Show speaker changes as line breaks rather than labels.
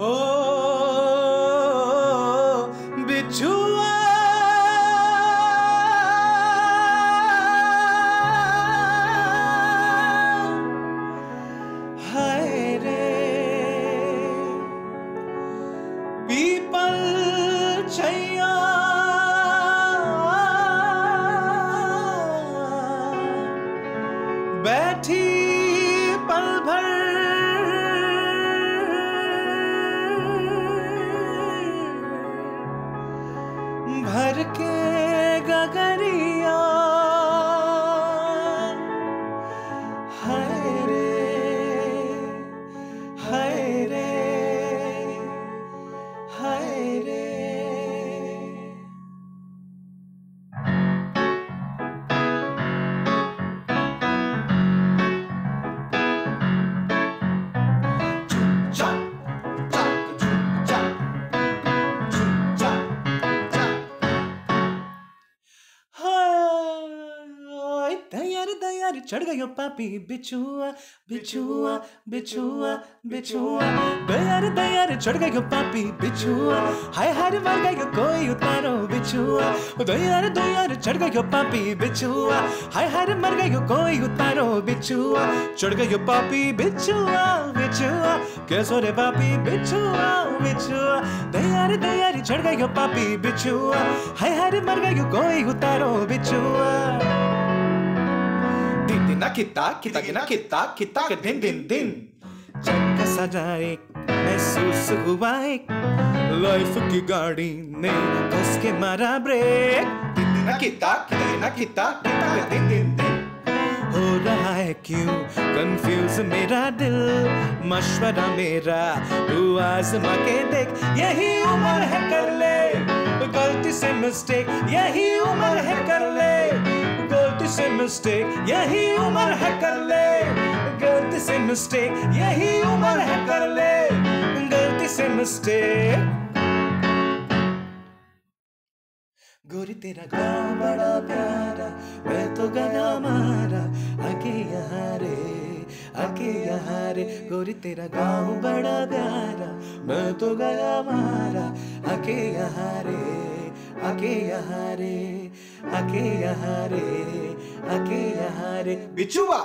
ओ रे पीपल छैया। बैठी भर के गगन यार चढ़ गयो पापी, बिछुआ बिछुआ बिछुआ बिछुआ। दयार दयार, चढ़ गयो पापी, बिछुआ। हाय हाय, मर गयो कोई उतारो, बिछुआ। दयार दयार, चढ़ गयो पापी, बिछुआ। हाय हाय, मर गयो कोई उतारो, बिछुआ। चढ़ गयो पापी, बिछुआ बिछुआ। कैसो रे पापी, बिछुआ बिछुआ। दयार दयार, चढ़ गयो पापी, बिछुआ। हाय हाय, मर गयो कोई उतारो, बिछुआ।
ना किता किता किना किता किता के दिन दिन दिन।
झटका सजा एक महसूस हुआ एक लाइफ की गाड़ी ने कस के मारा ब्रेक।
ना किता किता किना किता किता के दिन दिन दिन।
हो रहा है क्यों कंफ्यूज मेरा दिल? मशवरा मेरा तू आजमा के देख। यही उम्र है कर ले गलती से मिस्टेक यही उम्र है कर ले। से मिस्टेक यही उम्र है कर ले। गलती से मिस्टेक यही उम्र है कर ले। गलती से मिस्टेक गोरी तेरा गाँव बड़ा प्यारा, मैं तो गया मारा, आके यहाँ रे, आके यहाँ रे। गोरी तेरा गाँव बड़ा प्यारा, मैं तो गया मारा, आके यहाँ रे, आके यहाँ रे, आके यहाँ रे। आके यहाँ रे।
बिछुआ